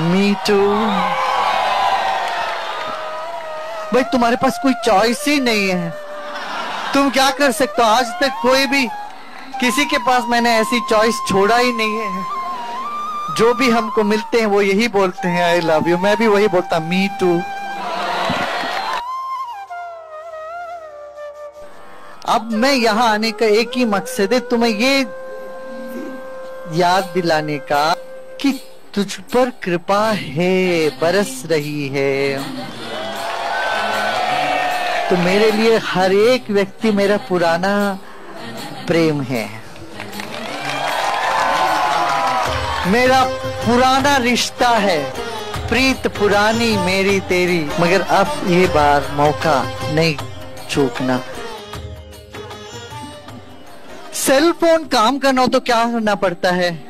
मी to भाई, तुम्हारे पास कोई चॉइस ही नहीं है। तुम क्या कर सकते हो? आज तक कोई भी किसी के पास मैंने ऐसी चॉइस छोड़ा ही नहीं है। जो भी हमको मिलते हैं, वो यही बोलते हैं आई लव यू मैं भी वही बोलता मी टू अब मैं यहाँ आने का एक ही मकसद है, तुम्हें ये याद दिलाने कि। तुझ पर कृपा है, बरस रही है। तो मेरे लिए हर एक व्यक्ति मेरा पुराना प्रेम है। मेरा पुराना रिश्ता है। प्रीत पुरानी मेरी तेरी। मगर अब ये बार मौका नहीं चूकना। सेल फ़ोन काम करना हो तो क्या करना पड़ता है?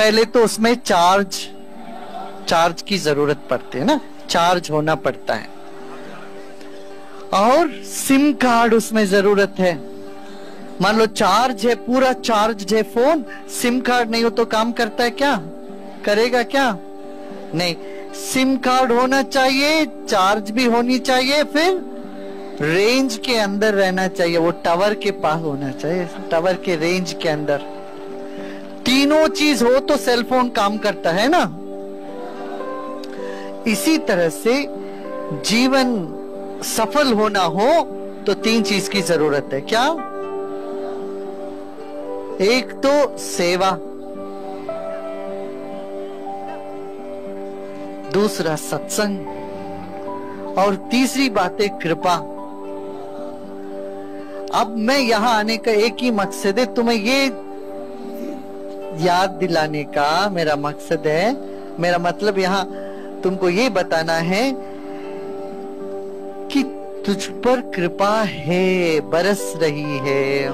पहले तो उसमें चार्ज चार्ज की ज़रूरत पड़ती है ना? चार्ज होना पड़ता है। और सिम कार्ड उसमें ज़रूरत है। मान लो चार्ज है, पूरा चार्ज है फ़ोन सिम कार्ड नहीं हो तो काम करता है क्या? करेगा क्या? नहीं। सिम कार्ड होना चाहिए चार्ज भी होनी चाहिए, फिर रेंज के अंदर रहना चाहिए। वो टावर के पास होना चाहिए। टावर के रेंज के अंदर। तीनों चीज़ हो तो सेलफोन काम करता है ना? इसी तरह से जीवन सफल होना हो तो तीन चीज़ की ज़रूरत है। क्या? एक तो सेवा। दूसरा सत्संग। और तीसरी बात है कृपा। अब मैं यहाँ आने का एक ही मकसद है, तुम्हें ये याद दिलाने का मेरा मकसद है। मेरा मतलब यहाँ तुमको ये बताना है कि तुझ पर कृपा है, बरस रही है।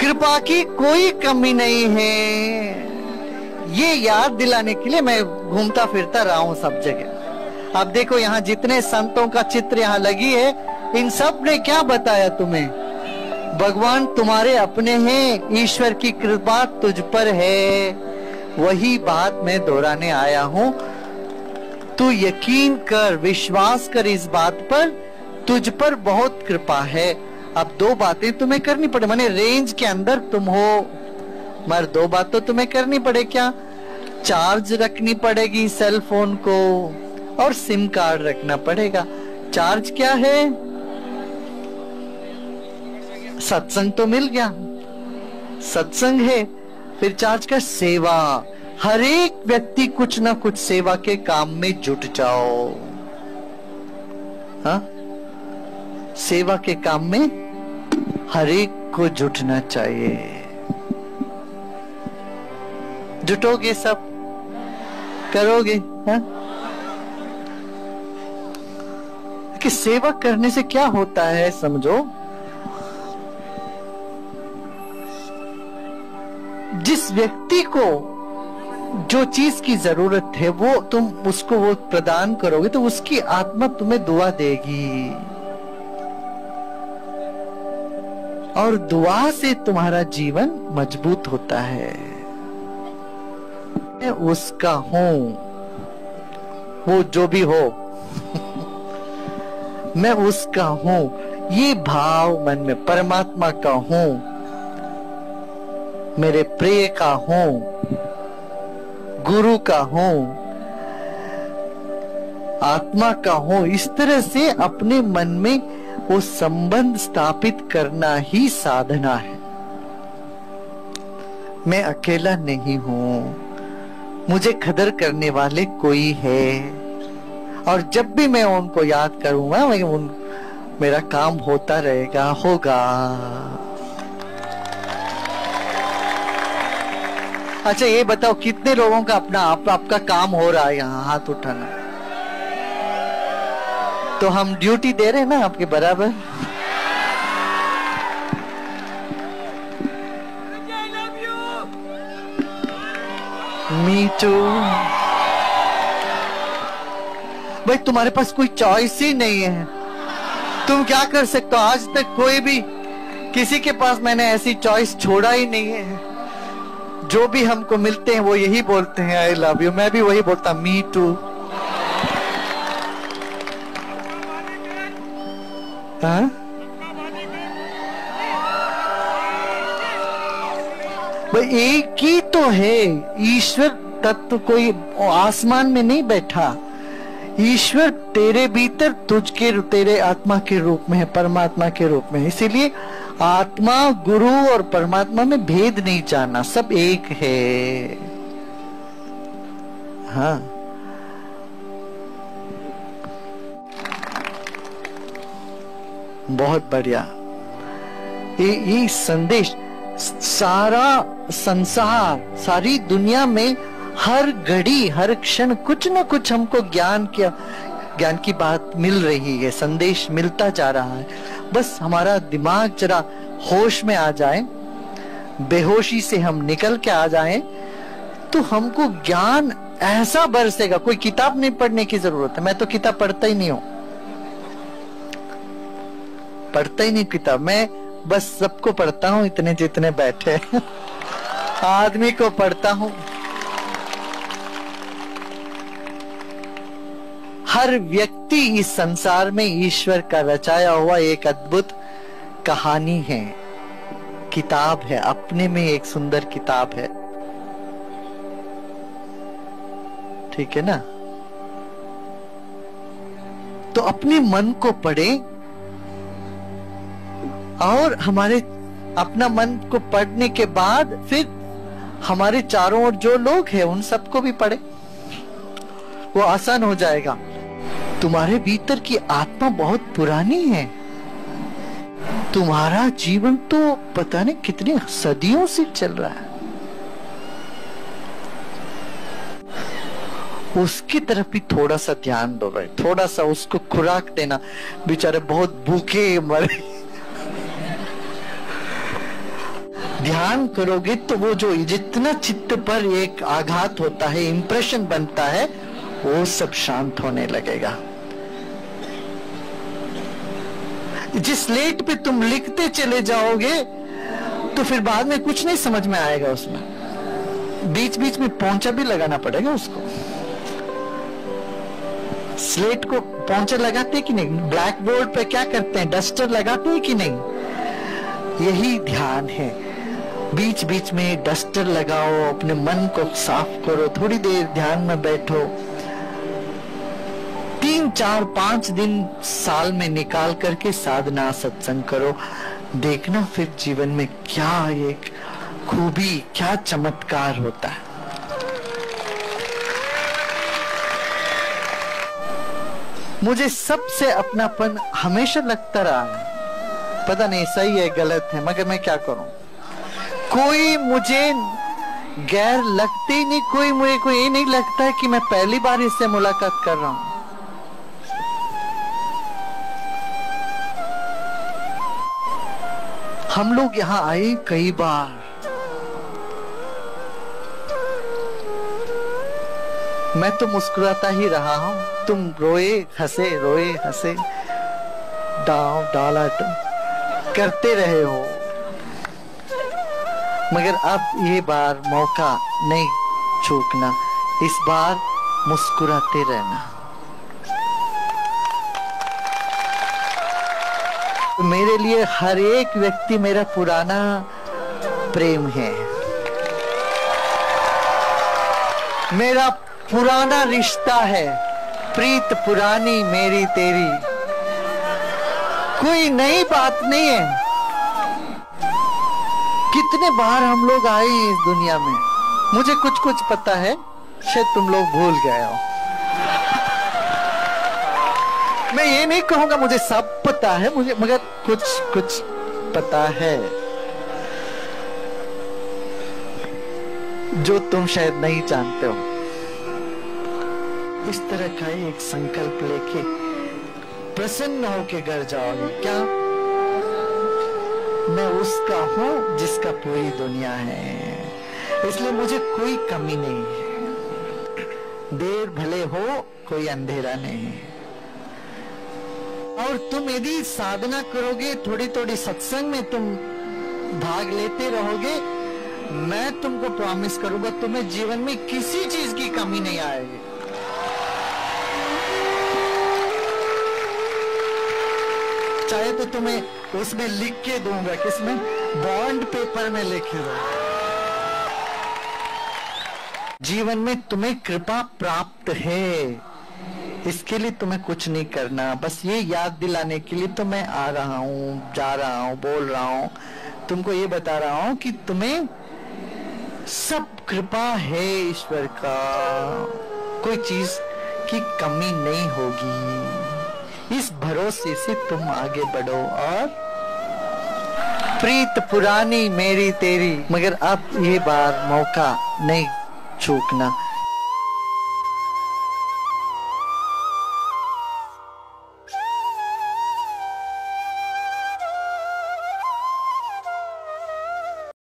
कृपा की कोई कमी नहीं है। ये याद दिलाने के लिए मैं घूमता फिरता रहा हूँ सब जगह। अब देखो यहाँ जितने संतों का चित्र यहाँ लगी है, इन सबने क्या बताया तुम्हें? भगवान तुम्हारे अपने हैं, ईश्वर की कृपा तुझ पर है। वही बात मैं दोहराने आया हूँ। तू यकीन कर, विश्वास कर इस बात पर, तुझ पर बहुत कृपा है। अब दो बातें तुम्हें करनी पड़े। माने रेंज के अंदर तुम हो। मगर दो बात तो तुम्हें करनी पड़े क्या? चार्ज रखनी पड़ेगी सेल फ़ोन को। और सिम कार्ड रखना पड़ेगा। चार्ज क्या है? सत्संग तो मिल गया। सत्संग है, फिर चार्ज का सेवा। हर एक व्यक्ति कुछ ना कुछ सेवा के काम में जुट जाओ। हा? सेवा के काम में हर एक को जुटना चाहिए। जुटोगे सब? करोगे? हा? कि सेवा करने से क्या होता है, समझो? व्यक्ति को जो चीज़ की ज़रूरत है, वो तुम उसको वो प्रदान करोगे तो उसकी आत्मा तुम्हें दुआ देगी। और दुआ से तुम्हारा जीवन मज़बूत होता है। मैं उसका हूँ, वो जो भी हो। मैं उसका हूँ, ये भाव मन में, परमात्मा का हूँ। मेरे प्रिय का हूँ, गुरु का हूँ, आत्मा का हूँ, इस तरह से अपने मन में वो संबंध स्थापित करना ही साधना है। मैं अकेला नहीं हूँ, मुझे खदर करने वाले कोई है। और जब भी मैं उनको याद करूँगा मैं उन, मेरा काम होता रहेगा, होगा। अच्छा ये बताओ कितने लोगों का अपना आप, आपका काम हो रहा है यहाँ हाथ उठाना? तो हम ड्यूटी दे रहे हैं ना आपके बराबर? मी टू भाई तुम्हारे पास कोई चॉइस ही नहीं है। तुम क्या कर सकते हो? आज तक कोई भी किसी के पास मैंने ऐसी चॉइस छोड़ा ही नहीं है। जो भी हमको मिलते हैं, वो यही बोलते हैं आई लव यू मैं भी वही बोलता मी टू हाँ? एक ही तो है। ईश्वर तत्व कोई आसमान में नहीं बैठा। ईश्वर तेरे भीतर तुझके तेरे आत्मा के रूप में है, परमात्मा के रूप में इसीलिए आत्मा, गुरु और परमात्मा में भेद नहीं जानना सब एक है। हाँ। बहुत बढ़िया। ये ये संदेश, सारा संसार, सारी दुनिया में हर घड़ी, हर क्षण कुछ न कुछ हमको ज्ञान क्या ज्ञान की बात मिल रही है, संदेश मिलता जा रहा है। बस हमारा दिमाग जरा होश में आ जाए, बेहोशी से हम निकल के आ जाए तो हमको ज्ञान ऐसा बरसेगा, कोई किताब नहीं पढ़ने की ज़रूरत है। मैं तो किताब पढ़ता ही नहीं हूँ। पढ़ता ही नहीं किताब। मैं बस सबको पढ़ता हूँ, इतने जितने बैठे आदमी को पढ़ता हूँ। हर व्यक्ति इस संसार में ईश्वर का रचाया हुआ एक अद्भुत कहानी है। किताब है, अपने में एक सुंदर किताब है। ठीक है ना? तो अपने मन को पढ़े और हमारे, अपना मन को पढ़ने के बाद फिर हमारे चारों ओर जो लोग हैं, उन सबको भी पढ़े। वो आसान हो जाएगा। तुम्हारे भीतर की आत्मा बहुत पुरानी है। तुम्हारा जीवन तो पता नहीं कितनी सदियों से चल रहा है। उसकी तरफ़ भी थोड़ा सा ध्यान दो भाई थोड़ा सा उसको खुराक देना। बेचारे बहुत भूखे मरे। ध्यान करोगे तो वो जो जितना चित्त पर एक आघात होता है इंप्रेशन बनता है, वो सब शांत होने लगेगा। जिस लेट पे तुम लिखते चले जाओगे तो फिर बाद में कुछ नहीं समझ में आएगा उसमें। बीच बीच में पहुँचा भी लगाना पड़ेगा उसको। स्लेट को पहुँचा लगाते कि नहीं? ब्लैक बोर्ड पे क्या करते हैं? डस्टर लगाते हैं कि नहीं? यही ध्यान है। बीच बीच में डस्टर लगाओ, अपने मन को साफ़ करो, थोड़ी देर ध्यान में बैठो। तीन, चार, पाँच दिन साल में निकाल करके साधना, सत्संग करो। देखना फिर जीवन में क्या एक खूबी, क्या चमत्कार होता है। मुझे सबसे अपनापन हमेशा लगता रहा है। पता नहीं, सही है, गलत है, मगर मैं क्या करूँ? कोई मुझे गैर लगते नहीं, कोई मुझे, कोई ये नहीं लगता है कि मैं पहली बार इससे मुलाकात कर रहा हूँ। हम लोग यहाँ आए कई बार। मैं तो मुस्कुराता ही रहा हूँ। तुम रोए, हंसे रोए, हंसे। डाव डाला करते रहे हो। मगर अब ये बार मौका नहीं चूकना। इस बार मुस्कुराते रहना। मेरे लिए हर एक व्यक्ति मेरा पुराना प्रेम है। मेरा पुराना रिश्ता है। प्रीत पुरानी मेरी तेरी। कोई नई बात नहीं है। कितने बार हम लोग आए इस दुनिया में? मुझे कुछ कुछ पता है। शायद तुम लोग भूल गए हो। मैं ये नहीं कहूँगा मुझे सब पता है, मुझे मगर कुछ कुछ पता है। जो तुम शायद नहीं जानते हो। इस तरह का एक संकल्प लेके प्रसन्न होके घर जाओगे, क्या? मैं उसका हूँ जिसका पूरी दुनिया है। इसलिए मुझे कोई कमी नहीं है। देर भले हो, कोई अंधेरा नहीं है। और तुम यदि साधना करोगे थोड़ी थोड़ी सत्संग में तुम भाग लेते रहोगे, मैं तुमको प्रॉमिस करूँगा, तुम्हें जीवन में किसी चीज़ की कमी नहीं आएगी। चाहे तो तुम्हें उसमें लिख के दूँगा, किसमें? बॉन्ड पेपर में लिख दो जीवन में तुम्हें कृपा प्राप्त है। इसके लिए तुम्हें कुछ नहीं करना। बस ये याद दिलाने के लिए तो मैं आ रहा हूँ, जा रहा हूँ, बोल रहा हूँ। तुमको ये बता रहा हूँ कि तुम्हें सब कृपा है ईश्वर का। कोई चीज़ की कमी नहीं होगी। इस भरोसे से तुम आगे बढ़ो और प्रीत पुरानी मेरी तेरी। मगर अब ये बार मौका नहीं चूकना।